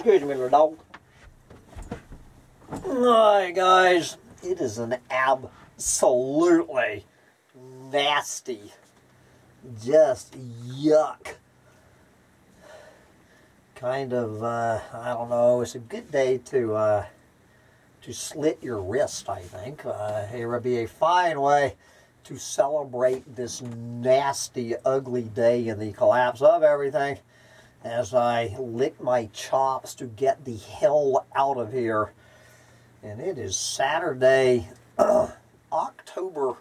Excuse me, little dog. Alright, guys. It is an absolutely nasty, just yuck kind of, uh, I don't know, it's a good day to uh, to slit your wrist, I think. Uh, it would be a fine way to celebrate this nasty, ugly day and the collapse of everything as I lick my chops to get the hell out of here. And it is Saturday, October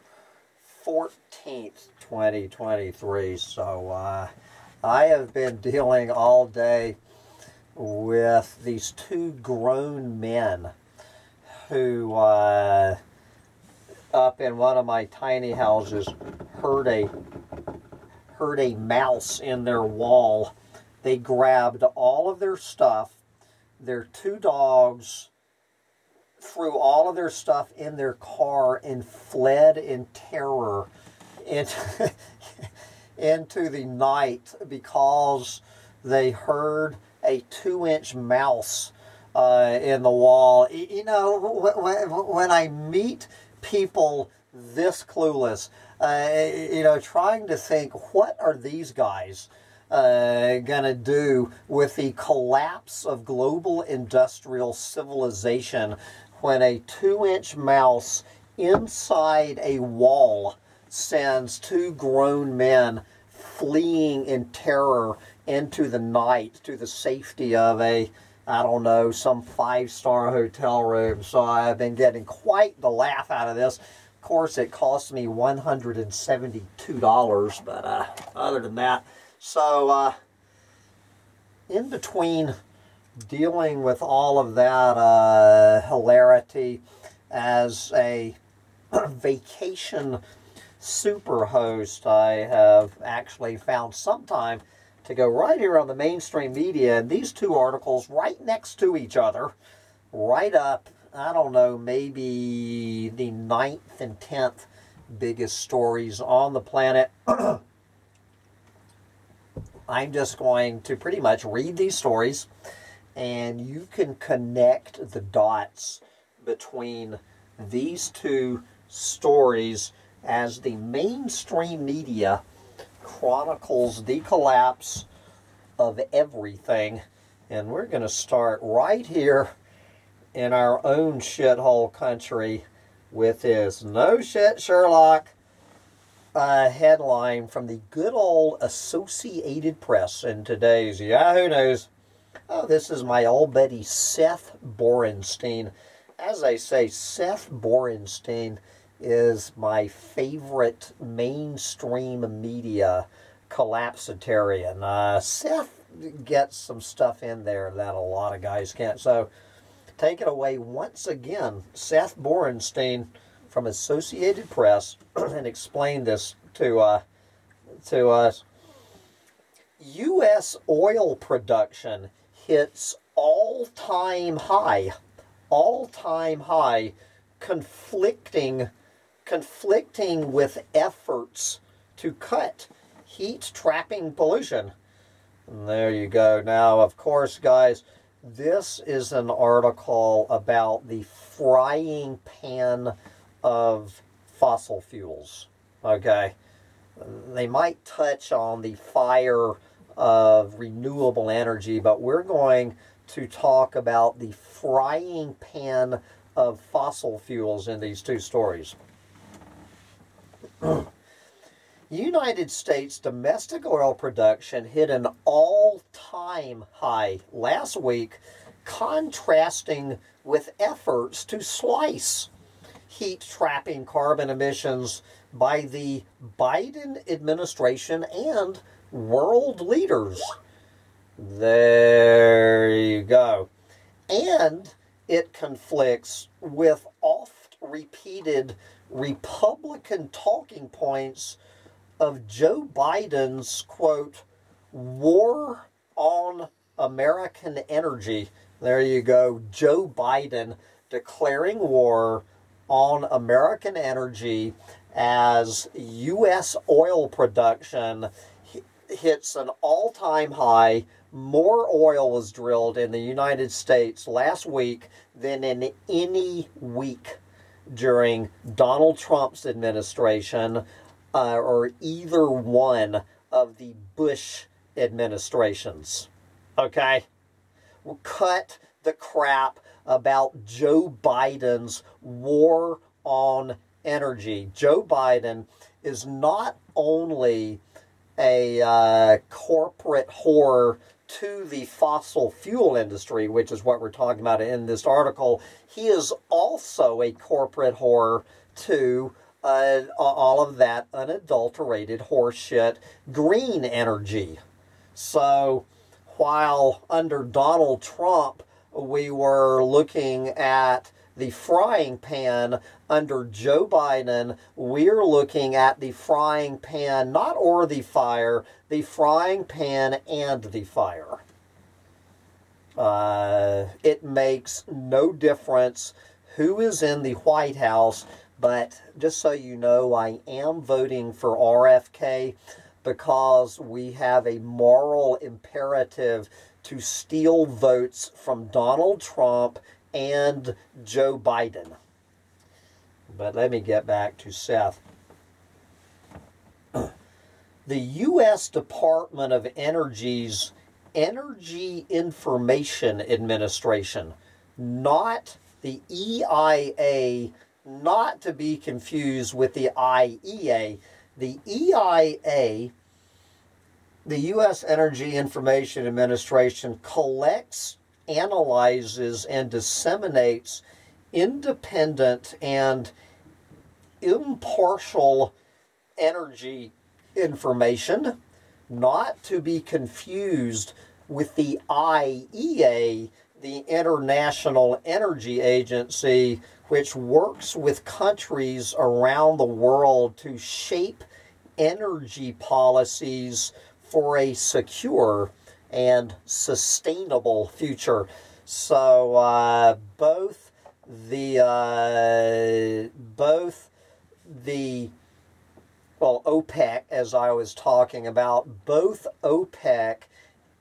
14th, 2023. So uh, I have been dealing all day with these two grown men who, uh, up in one of my tiny houses, heard a heard a mouse in their wall. They grabbed all of their stuff, their two dogs, threw all of their stuff in their car and fled in terror into, into the night because they heard a two inch mouse uh, in the wall. You know, when, when I meet people this clueless, uh, you know, trying to think, what are these guys uh, going to do with the collapse of global industrial civilization when a two inch mouse inside a wall sends two grown men fleeing in terror into the night to the safety of a, I don't know, some five star hotel room. So I've been getting quite the laugh out of this. Of course, it cost me $172, but uh, other than that, so uh, in between dealing with all of that uh, hilarity as a vacation super host, I have actually found some time to go right here on the mainstream media, and these two articles right next to each other, right up, I don't know, maybe the ninth and tenth biggest stories on the planet. I'm just going to pretty much read these stories, and you can connect the dots between these two stories as the mainstream media chronicles the collapse of everything. And we're going to start right here in our own shithole country with this No Shit Sherlock uh, headline from the good old Associated Press in today's Yahoo News. Oh, this is my old buddy Seth Borenstein. As I say, Seth Borenstein is my favorite mainstream media collapsitarian. Uh, Seth gets some stuff in there that a lot of guys can't. So take it away once again, Seth Borenstein from Associated Press, and explain this to uh, to us. U.S. oil production hits all-time high, all-time high, conflicting conflicting with efforts to cut heat trapping pollution. And there you go. Now, of course, guys, this is an article about the frying pan of fossil fuels. Okay. They might touch on the fire of renewable energy, but we're going to talk about the frying pan of fossil fuels in these two stories. United States domestic oil production hit an all-time high last week, contrasting with efforts to slice heat-trapping carbon emissions by the Biden administration and world leaders. There you go. And it conflicts with oft repeated Republican talking points of Joe Biden's, quote, war on American energy. There you go. Joe Biden declaring war on American energy as U.S. oil production hits an all-time high. More oil was drilled in the United States last week than in any week during Donald Trump's administration uh, or either one of the Bush administrations. Okay? Cut the crap about Joe Biden's war on energy. Joe Biden is not only a uh, corporate whore to the fossil fuel industry, which is what we're talking about in this article, he is also a corporate whore to uh, all of that unadulterated horseshit green energy. So while under Donald Trump we were looking at the frying pan under Joe Biden, we're looking at the frying pan, not or the fire, the frying pan and the fire. Uh, it makes no difference who is in the White House, but just so you know, I am voting for RFK because we have a moral imperative to steal votes from Donald Trump and Joe Biden. But let me get back to Seth. the U.S. Department of Energy's Energy Information Administration, not the EIA, not to be confused with the IEA. The EIA, the U.S. Energy Information Administration, collects analyzes and disseminates independent and impartial energy information, not to be confused with the IEA, the International Energy Agency, which works with countries around the world to shape energy policies for a secure and sustainable future. So uh, both the uh, both the well OPEC, as I was talking about, both OPEC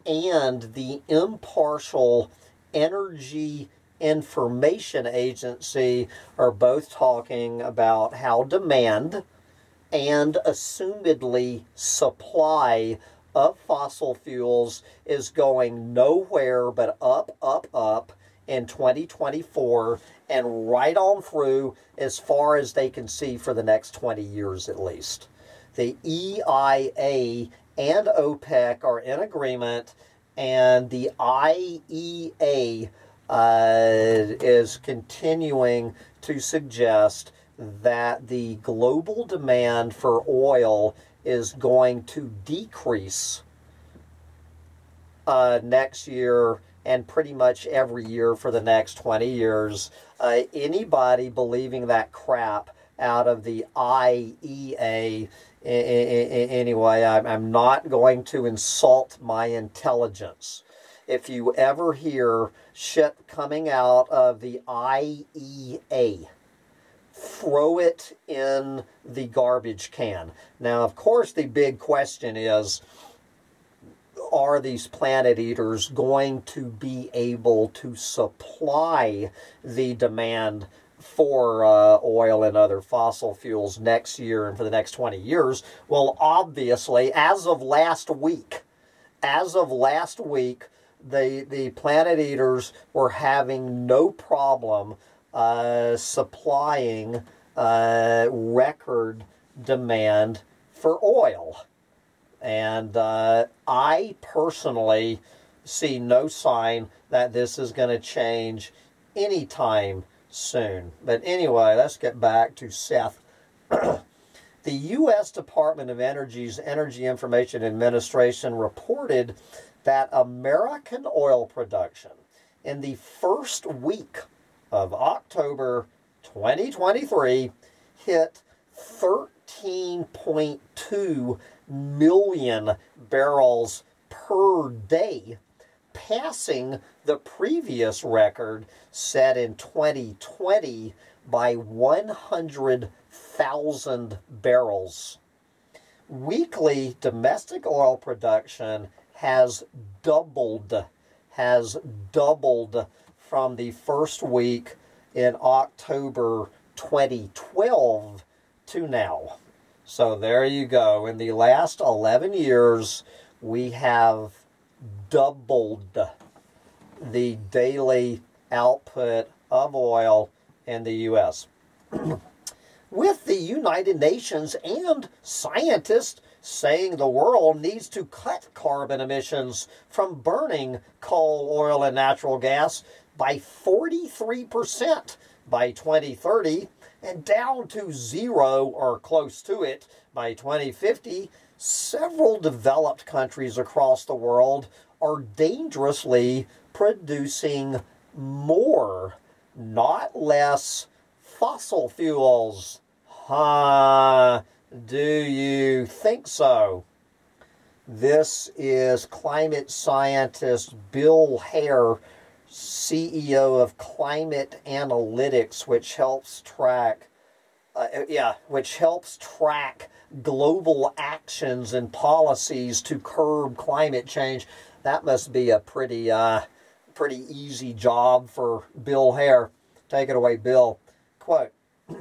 and the impartial energy information agency are both talking about how demand and assumedly supply of fossil fuels is going nowhere but up, up, up in 2024 and right on through as far as they can see for the next 20 years at least. The EIA and OPEC are in agreement, and the IEA uh, is continuing to suggest that the global demand for oil is going to decrease uh, next year and pretty much every year for the next 20 years. Uh, anybody believing that crap out of the IEA, anyway, I'm not going to insult my intelligence. If you ever hear shit coming out of the IEA, throw it in the garbage can. Now, of course, the big question is are these planet eaters going to be able to supply the demand for uh, oil and other fossil fuels next year and for the next 20 years? Well, obviously, as of last week, as of last week, the, the planet eaters were having no problem uh, supplying uh, record demand for oil. And uh, I personally see no sign that this is going to change anytime soon. But anyway, let's get back to Seth. the U.S. Department of Energy's Energy Information Administration reported that American oil production in the first week of October 2023 hit 13.2 million barrels per day, passing the previous record set in 2020 by 100,000 barrels. weekly domestic oil production has doubled, has doubled from the first week in October 2012 to now. So there you go. In the last 11 years, we have doubled the daily output of oil in the U.S. With the United Nations and scientists saying the world needs to cut carbon emissions from burning coal, oil, and natural gas by 43% by 2030 and down to zero or close to it by 2050, several developed countries across the world are dangerously producing more, not less, fossil fuels. Huh? Do you think so? This is climate scientist Bill Hare, CEO of Climate Analytics, which helps track, uh, yeah, which helps track global actions and policies to curb climate change. That must be a pretty, uh, pretty easy job for Bill Hare. Take it away, Bill. Quote,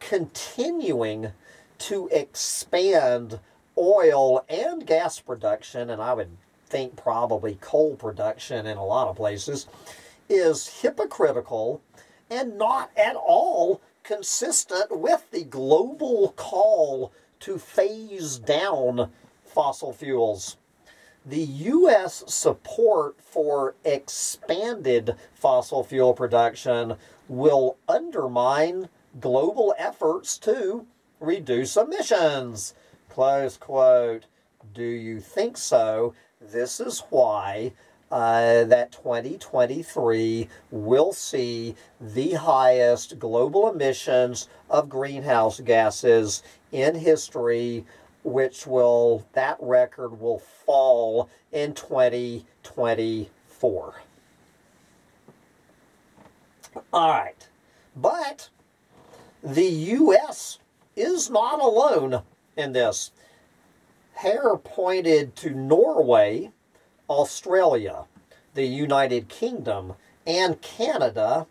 continuing to expand oil and gas production, and I would think probably coal production in a lot of places, is hypocritical and not at all consistent with the global call to phase down fossil fuels. The U.S. support for expanded fossil fuel production will undermine global efforts to reduce emissions. Close quote. Do you think so? This is why uh, that 2023 will see the highest global emissions of greenhouse gases in history, which will, that record will fall in 2024. All right. But the U.S. is not alone in this. Hare pointed to Norway, Australia, the United Kingdom, and Canada,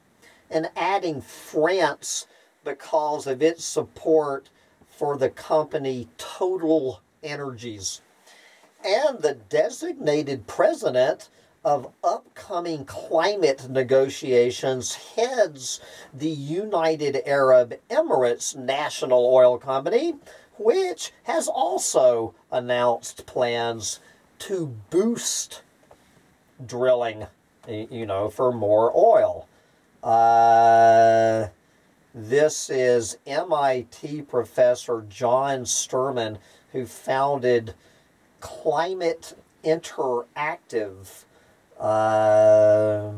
and adding France because of its support for the company Total Energies. And the designated president of upcoming climate negotiations heads the United Arab Emirates National Oil Company, which has also announced plans to boost drilling, you know, for more oil. Uh, this is MIT professor John Sterman, who founded Climate Interactive, uh,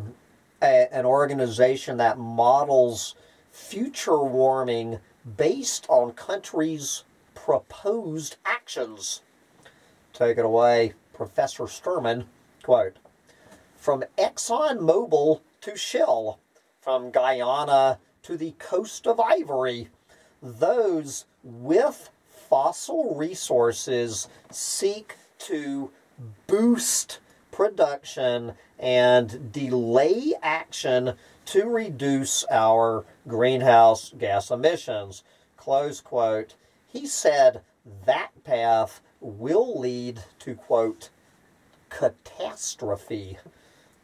a, an organization that models future warming based on countries' proposed actions. Take it away, Professor Sterman, Quote From ExxonMobil to Shell, from Guyana to the coast of Ivory, those with fossil resources seek to boost production and delay action to reduce our greenhouse gas emissions. Close quote. He said that path will lead to, quote, catastrophe.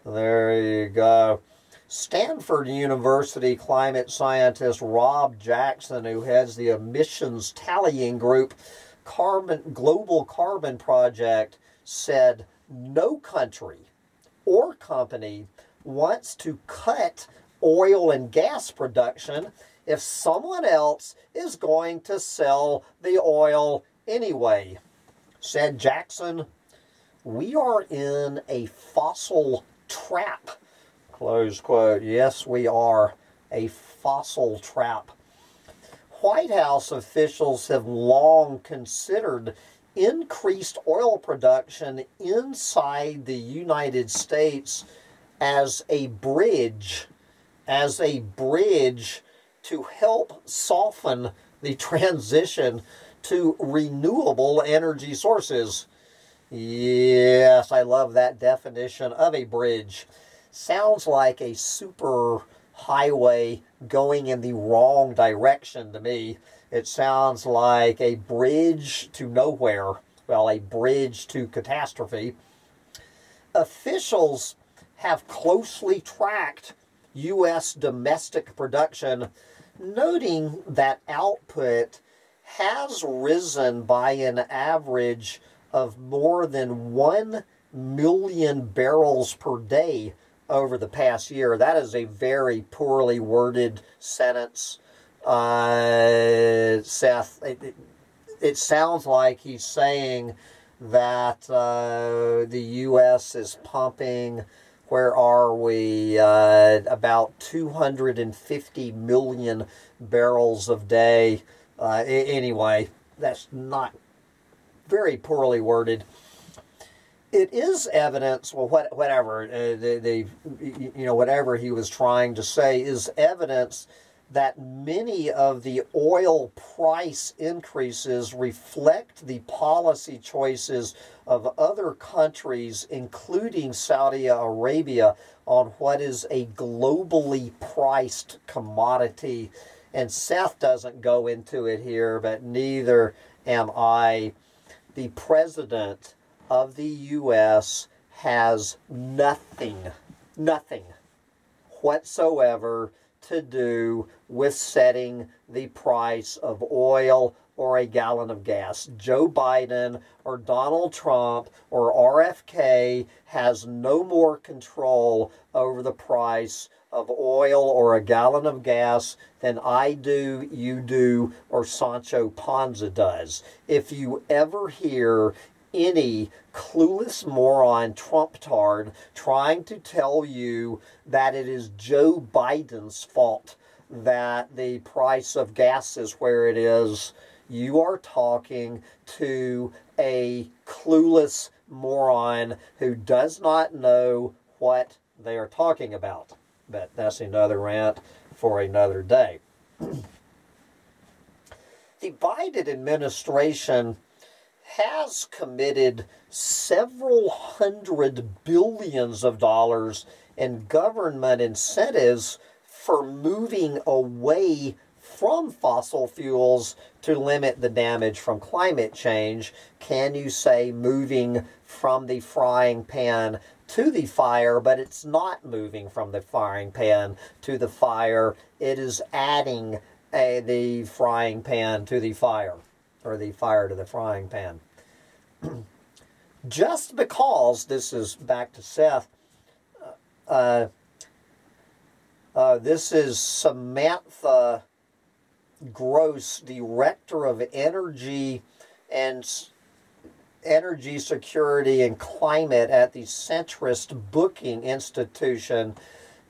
There you go. Stanford University climate scientist Rob Jackson, who heads the emissions tallying group Carbon Global Carbon Project, said no country or company wants to cut oil and gas production if someone else is going to sell the oil anyway. Said Jackson, we are in a fossil trap. Close quote. Yes, we are a fossil trap. White House officials have long considered increased oil production inside the United States as a bridge, as a bridge to help soften the transition to renewable energy sources. Yes, I love that definition of a bridge. Sounds like a super highway going in the wrong direction to me. It sounds like a bridge to nowhere. Well, a bridge to catastrophe. Officials have closely tracked U.S. domestic production, noting that output has risen by an average of more than 1 million barrels per day over the past year. That is a very poorly worded sentence. Uh, Seth, it, it, sounds like he's saying that uh, the U.S. is pumping, where are we, uh, about 250 million barrels of day. Uh, anyway, that's not very poorly worded it is evidence, well, what, whatever, uh, the, the, you know, whatever he was trying to say is evidence that many of the oil price increases reflect the policy choices of other countries, including Saudi Arabia, on what is a globally priced commodity. And Seth doesn't go into it here, but neither am I. The president of the U.S. has nothing, nothing whatsoever to do with setting the price of oil or a gallon of gas. Joe Biden or Donald Trump or RFK has no more control over the price of oil or a gallon of gas than I do, you do, or Sancho Panza does. If you ever hear any clueless moron Trump tard trying to tell you that it is Joe Biden's fault that the price of gas is where it is. You are talking to a clueless moron who does not know what they are talking about. But that's another rant for another day. the Biden administration has committed several hundred billions of dollars in government incentives for moving away from fossil fuels to limit the damage from climate change. Can you say moving from the frying pan to the fire, but it's not moving from the frying pan to the fire. It is adding a, the frying pan to the fire or the fire to the frying pan. Just because, this is back to Seth, uh, uh, this is Samantha Gross, Director of Energy and Energy Security and Climate at the Centrist Brookings Institution,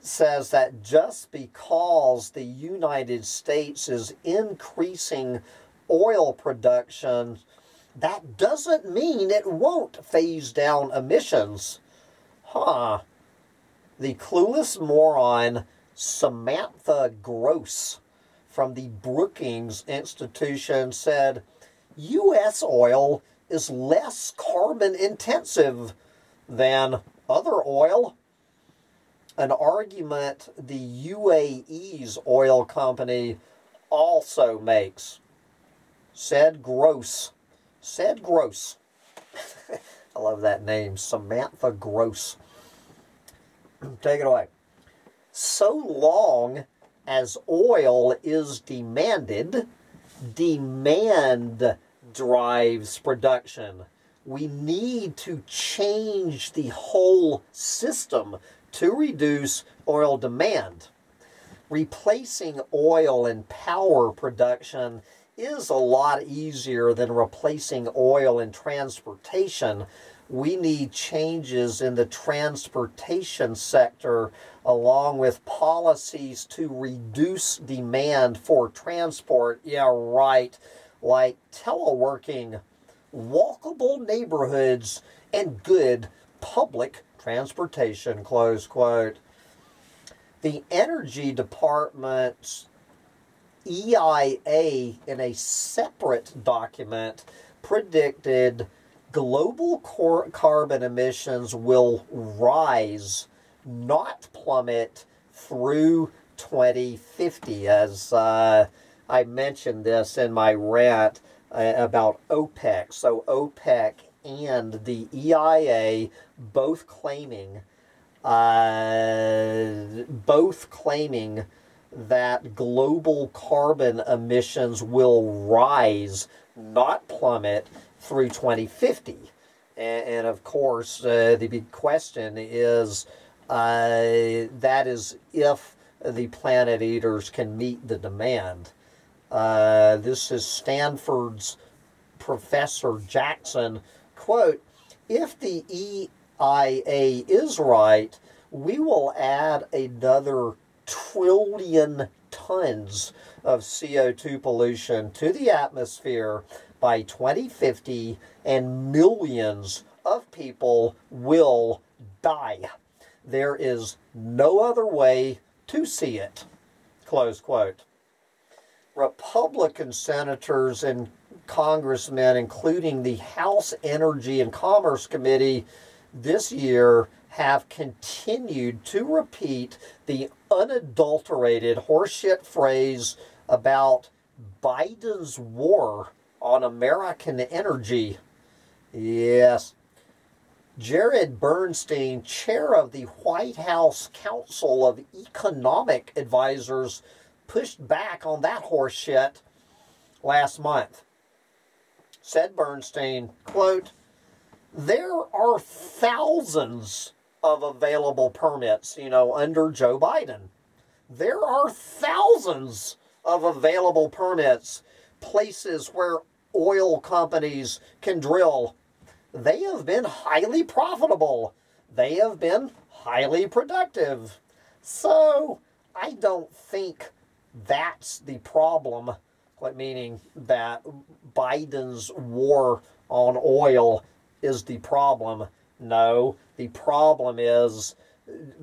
says that just because the United States is increasing oil production, that doesn't mean it won't phase down emissions. Huh. The clueless moron Samantha Gross from the Brookings Institution said U.S. oil is less carbon intensive than other oil an argument the UAE's oil company also makes. Said Gross. Said Gross. I love that name, Samantha Gross. Take it away. So long as oil is demanded, demand drives production. We need to change the whole system to reduce oil demand. Replacing oil in power production is a lot easier than replacing oil in transportation. We need changes in the transportation sector along with policies to reduce demand for transport. Yeah, right. Like teleworking, walkable neighborhoods, and good public transportation, close quote. The Energy Department's EIA, in a separate document, predicted global carbon emissions will rise, not plummet, through 2050. As uh, I mentioned this in my rant uh, about OPEC. So, OPEC and the EIA both claiming uh, both claiming that global carbon emissions will rise, not plummet, through 2050. And, and of course, uh, the big question is uh, that is if the planet eaters can meet the demand. Uh, this is Stanford's Professor Jackson. Quote, if the EIA is right, we will add another trillion tons of CO2 pollution to the atmosphere by 2050, and millions of people will die. There is no other way to see it. Close quote. Republican senators and congressmen, including the House Energy and Commerce Committee, this year have continued to repeat the unadulterated horseshit phrase about Biden's war on American energy. Yes. Jared Bernstein, chair of the White House Council of Economic Advisors, pushed back on that horseshit last month. Said Bernstein, quote, there are thousands of available permits, you know, under Joe Biden. There are thousands of available permits, places where oil companies can drill. They have been highly profitable. They have been highly productive. So I don't think that's the problem, meaning that Biden's war on oil is the problem. No, the problem is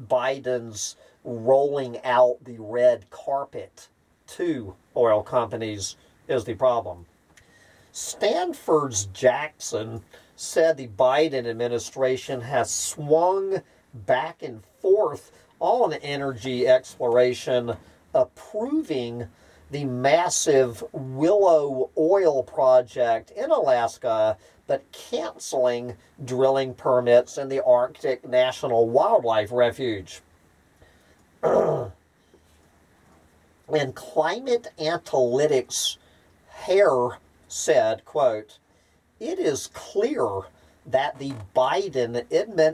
Biden's rolling out the red carpet to oil companies is the problem. Stanford's Jackson said the Biden administration has swung back and forth on energy exploration, approving the massive Willow oil project in Alaska but canceling drilling permits in the Arctic National Wildlife Refuge. and Climate Analytics Hare said, quote, it is clear that the Biden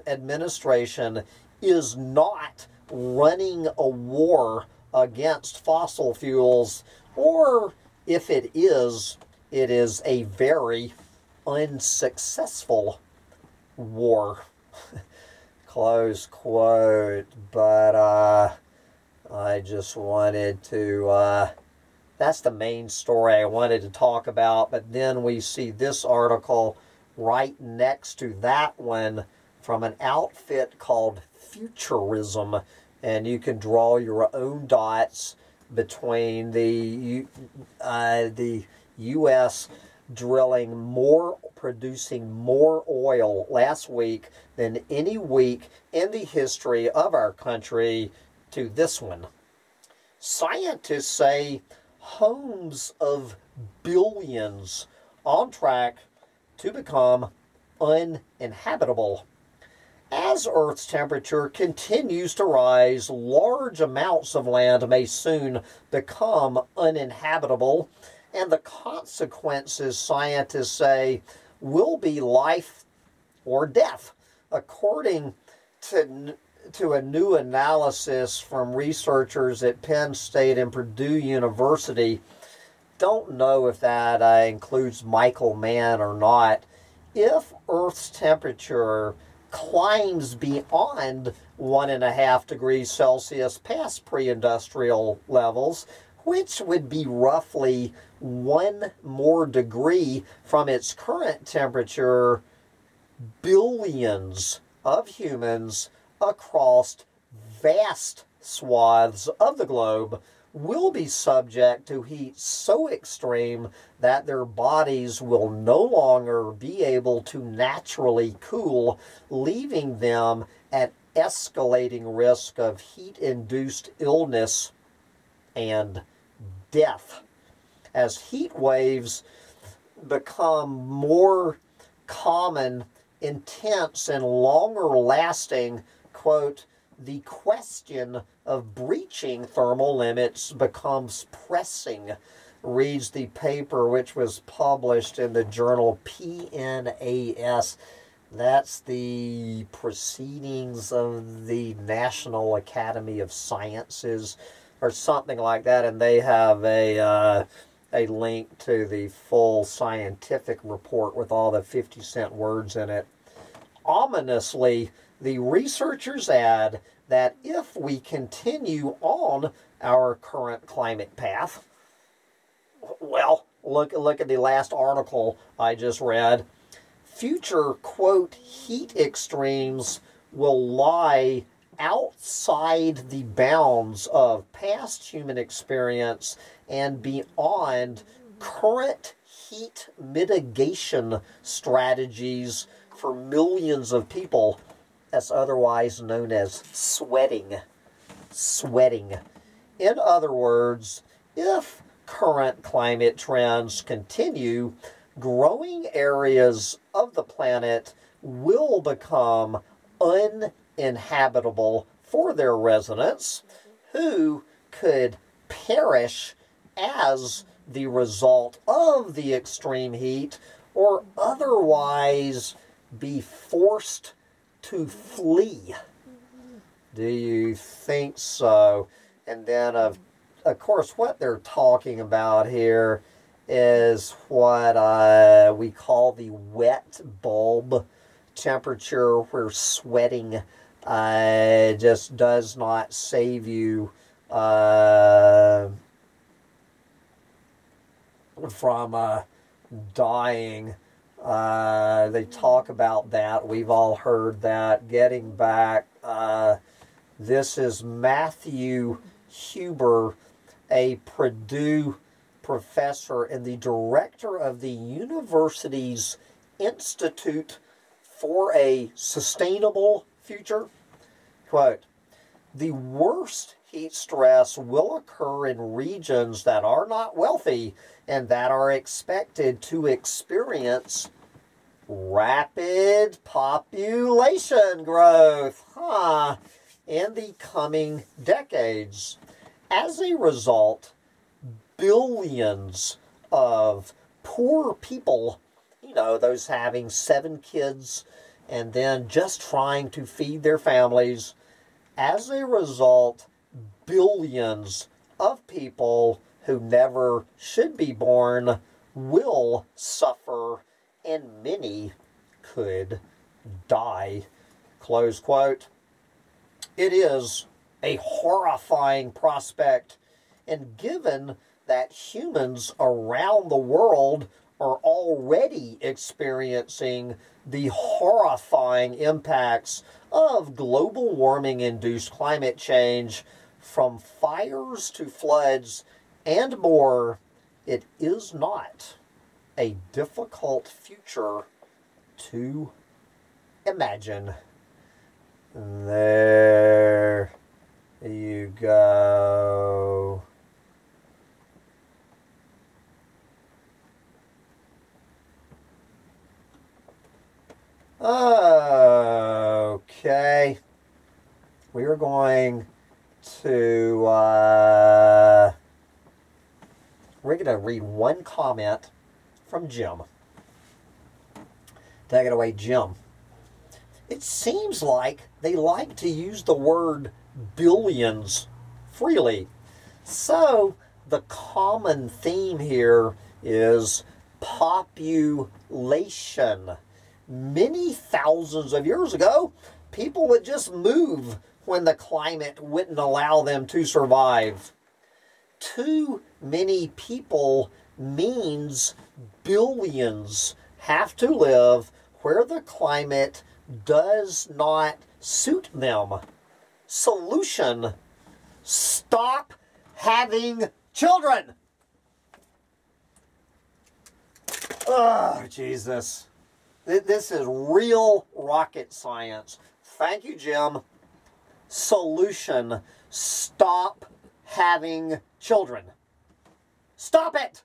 administration is not running a war against fossil fuels, or if it is, it is a very unsuccessful war. Close quote. But uh, I just wanted to. Uh, that's the main story I wanted to talk about. But then we see this article right next to that one from an outfit called Futurism. And you can draw your own dots between the uh, the U.S drilling more, producing more oil last week than any week in the history of our country to this one. Scientists say homes of billions on track to become uninhabitable. As Earth's temperature continues to rise, large amounts of land may soon become uninhabitable and the consequences, scientists say, will be life or death. According to, to a new analysis from researchers at Penn State and Purdue University, don't know if that uh, includes Michael Mann or not. If Earth's temperature climbs beyond one and a half degrees Celsius past pre industrial levels, which would be roughly one more degree from its current temperature, billions of humans across vast swaths of the globe will be subject to heat so extreme that their bodies will no longer be able to naturally cool, leaving them at escalating risk of heat induced illness and death. As heat waves become more common, intense, and longer lasting, quote, the question of breaching thermal limits becomes pressing, reads the paper which was published in the journal PNAS. That's the Proceedings of the National Academy of Sciences, or something like that, and they have a uh, a link to the full scientific report with all the 50 cent words in it. Ominously, the researchers add that if we continue on our current climate path, well, look, look at the last article I just read. Future, quote, heat extremes will lie outside the bounds of past human experience and beyond current heat mitigation strategies for millions of people that's otherwise known as sweating. Sweating. In other words, if current climate trends continue, growing areas of the planet will become uninhabitable for their residents who could perish as the result of the extreme heat or otherwise be forced to flee. Do you think so? And then, of, of course, what they're talking about here is what uh, we call the wet bulb temperature, where sweating uh, just does not save you uh, from uh, dying. Uh, they talk about that. We've all heard that. Getting back, uh, this is Matthew Huber, a Purdue professor and the director of the university's Institute for a Sustainable Future. Quote, the worst heat stress will occur in regions that are not wealthy and that are expected to experience rapid population growth huh, in the coming decades. As a result, billions of poor people, you know, those having seven kids and then just trying to feed their families, as a result, billions of people who never should be born will suffer, and many could die. Close quote. It is a horrifying prospect, and given that humans around the world are already experiencing the horrifying impacts of global warming induced climate change from fires to floods and more, it is not a difficult future to imagine. There you go. Okay. We are going to uh, we're going to read one comment from Jim. Take it away, Jim. It seems like they like to use the word billions freely. So, the common theme here is population. Many thousands of years ago, people would just move when the climate wouldn't allow them to survive too many people means billions have to live where the climate does not suit them. Solution stop having children. Oh, Jesus. This is real rocket science. Thank you, Jim. Solution stop having children. Stop it!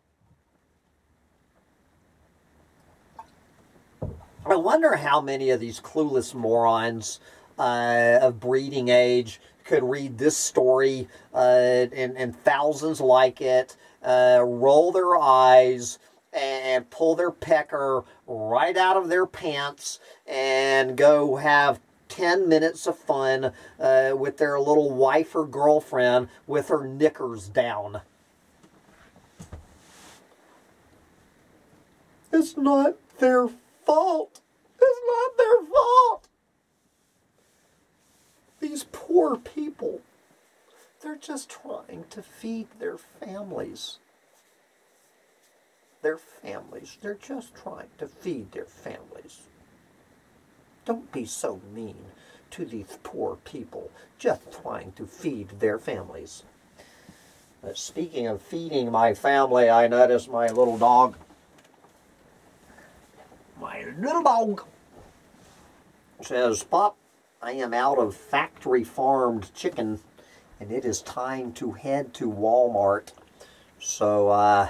I wonder how many of these clueless morons uh, of breeding age could read this story uh, and, and thousands like it, uh, roll their eyes, and pull their pecker right out of their pants and go have 10 minutes of fun uh, with their little wife or girlfriend with her knickers down. It's not their fault. It's not their fault. These poor people, they're just trying to feed their families their families. They're just trying to feed their families. Don't be so mean to these poor people just trying to feed their families. But speaking of feeding my family, I noticed my little dog, my little dog, says, Pop, I am out of factory farmed chicken and it is time to head to Walmart. So, uh,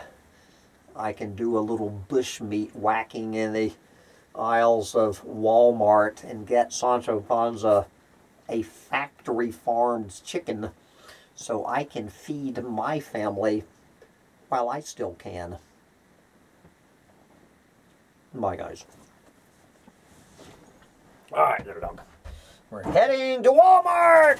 I can do a little bush meat whacking in the aisles of Walmart and get Sancho Panza a factory farmed chicken so I can feed my family while I still can. Bye, guys. All right, little dog. We're heading to Walmart!